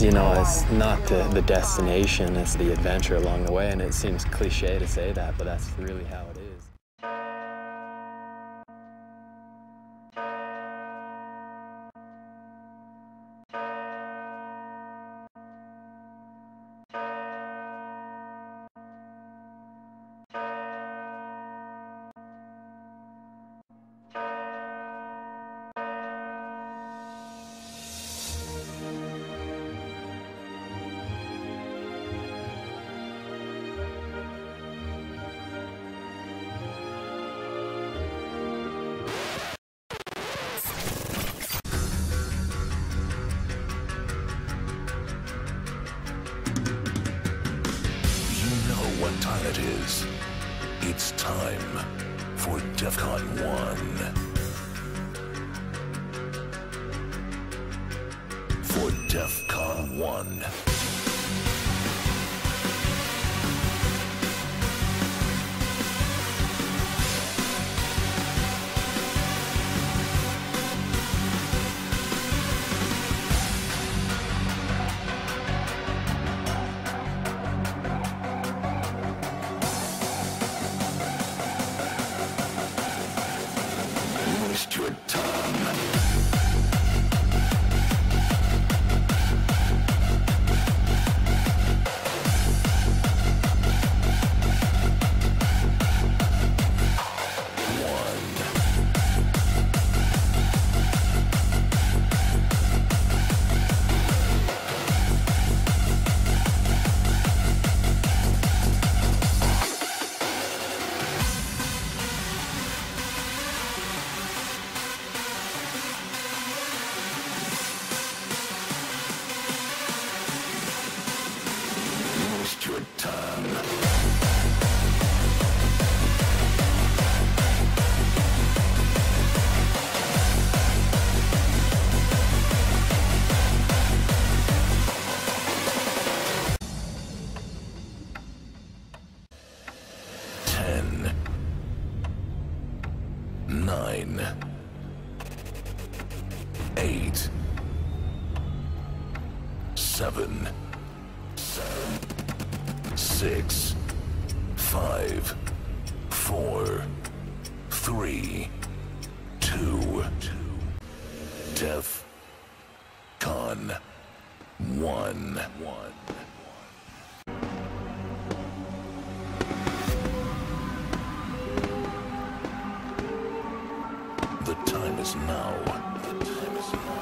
you know, it's not the, the destination, it's the adventure along the way. And it seems cliche to say that, but that's really how it is. Time it is. It's time for Defqon 1. For Defqon 1. Waste your time. Nine. Eight. Seven. Six, five, four, three, two, Def Con one. One. The time is now.